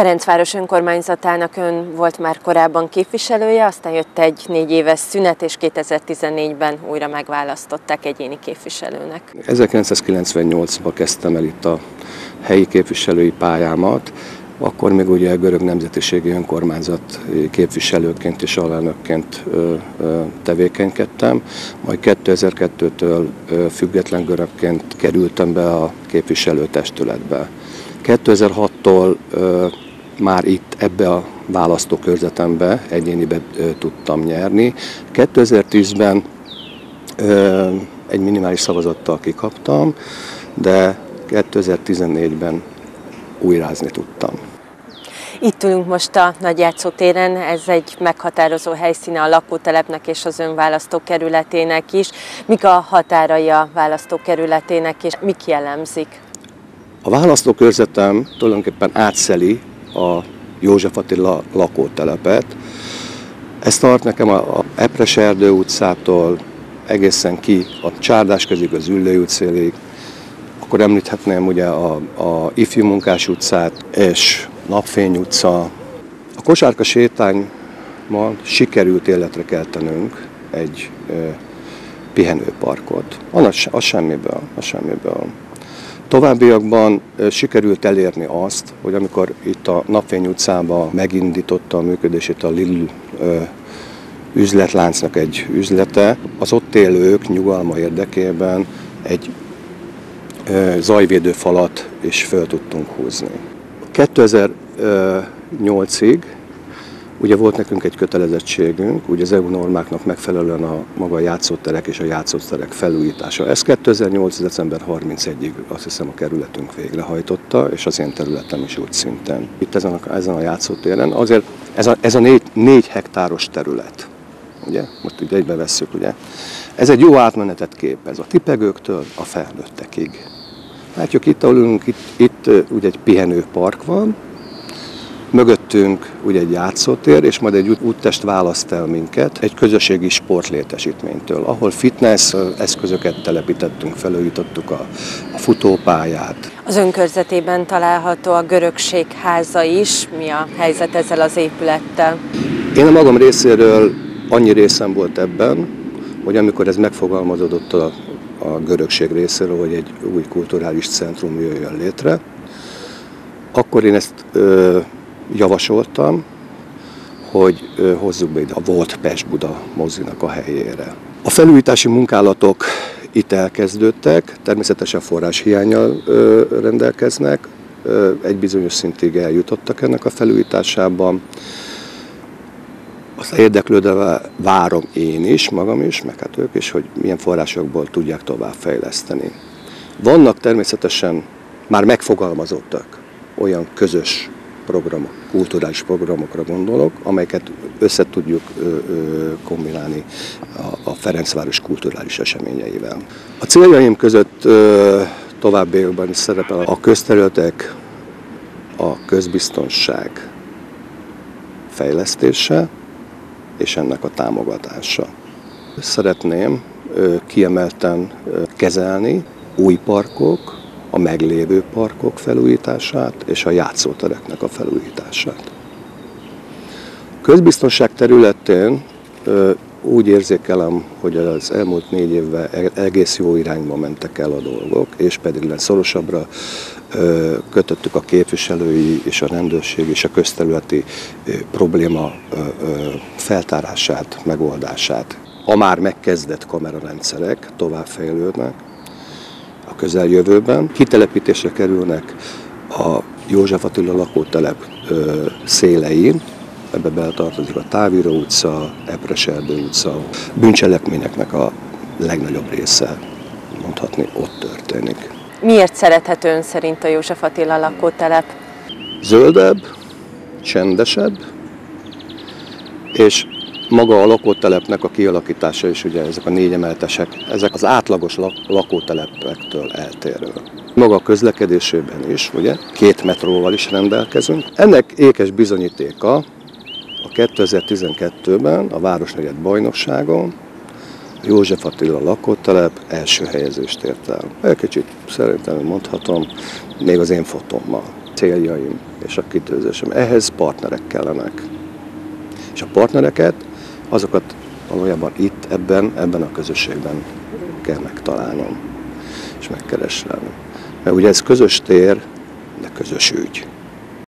Ferencváros önkormányzatának ön volt már korábban képviselője, aztán jött egy négy éves szünet, és 2014-ben újra megválasztották egyéni képviselőnek. 1998-ban kezdtem el itt a helyi képviselői pályámat, akkor még ugye görög nemzetiségi önkormányzat képviselőként és alelnökként tevékenykedtem, majd 2002-től független görögként kerültem be a képviselőtestületbe. 2006-tól már itt ebbe a választókörzetembe egyénibe tudtam nyerni. 2010-ben egy minimális szavazattal kikaptam, de 2014-ben újrázni tudtam. Itt ülünk most a Nagy Játszótéren, ez egy meghatározó helyszíne a lakótelepnek és az ön választókerületének is. Mik a határai a választókerületének és mik jellemzik? A választókörzetem tulajdonképpen átszeli a József Attila lakótelepet. Ez tart nekem a, a Epres Erdő utcától egészen ki a Csárdás közig, az Üllői utcélig. Akkor említhetném ugye a, a Ifjú Munkás utcát és Napfény utca. A kosárka sétányban sikerült életre keltenünk egy ö, pihenőparkot. Az, az semmiből, az semmiből. Továbbiakban sikerült elérni azt, hogy amikor itt a Napfény utcában megindította a működését a Lil üzletláncnak egy üzlete, az ott élők nyugalma érdekében egy zajvédő falat is föl tudtunk húzni. 2008-ig Ugye volt nekünk egy kötelezettségünk, ugye az EU normáknak megfelelően a maga a játszóterek és a játszóterek felújítása. Ez 2008. december 31-ig azt hiszem a kerületünk végrehajtotta, és az én területem is úgy szinten. Itt ezen a, ezen a játszótéren azért ez a, ez a négy, négy hektáros terület, ugye, most ugye egybe vesszük, ugye, ez egy jó átmenetet képez a tipegőktől a felnőttekig. Látjuk itt, ahol ülünk, itt, itt ugye egy pihenőpark van, Mögöttünk ugye egy játszótér, és majd egy úttest választ el minket egy közösségi sportlétesítménytől, ahol fitness eszközöket telepítettünk, felújítottuk a, a futópályát. Az önkörzetében található a Görögség háza is. Mi a helyzet ezzel az épülettel? Én a magam részéről annyi részem volt ebben, hogy amikor ez megfogalmazódott a, a görögség részéről, hogy egy új kulturális centrum jöjjön létre, akkor én ezt ö, javasoltam, hogy hozzuk be ide a volt Pest-Buda mozinak a helyére. A felújítási munkálatok itt elkezdődtek, természetesen forráshiányjal rendelkeznek, egy bizonyos szintig eljutottak ennek a felújításában. Az érdeklődve várom én is, magam is, meg hát ők is, hogy milyen forrásokból tudják tovább fejleszteni. Vannak természetesen már megfogalmazottak olyan közös programok, kulturális programokra gondolok, amelyeket össze tudjuk kombinálni a, a Ferencváros kulturális eseményeivel. A céljaim között továbbiakban is szerepel a közterületek, a közbiztonság fejlesztése és ennek a támogatása. Szeretném kiemelten kezelni új parkok, a meglévő parkok felújítását és a játszótereknek a felújítását. Közbiztonság területén úgy érzékelem, hogy az elmúlt négy évben e-, egész jó irányba mentek el a dolgok, és pedig szorosabbra kötöttük a képviselői és a rendőrség és a közterületi probléma feltárását, megoldását. A már megkezdett kamerarendszerek továbbfejlődnek, a közeljövőben. Kitelepítésre kerülnek a József Attila lakótelep szélein, ebbe beletartozik a Távíró utca, Epres Erdő utca, bűncselekményeknek a legnagyobb része, mondhatni, ott történik. Miért szerethető ön szerint a József Attila lakótelep? Zöldebb, csendesebb, és maga a lakótelepnek a kialakítása is, ugye ezek a négy emeltesek, ezek az átlagos lakótelepektől eltérő. Maga a közlekedésében is, ugye, két metróval is rendelkezünk. Ennek ékes bizonyítéka a 2012-ben a Városnegyed bajnokságon József Attila lakótelep első helyezést ért el. Egy kicsit szerintem mondhatom, még az én fotómmal. céljaim és a kitőzésem. Ehhez partnerek kellenek. És a partnereket, azokat valójában itt, ebben, ebben a közösségben kell megtalálnom és megkeresnem. Mert ugye ez közös tér, de közös ügy.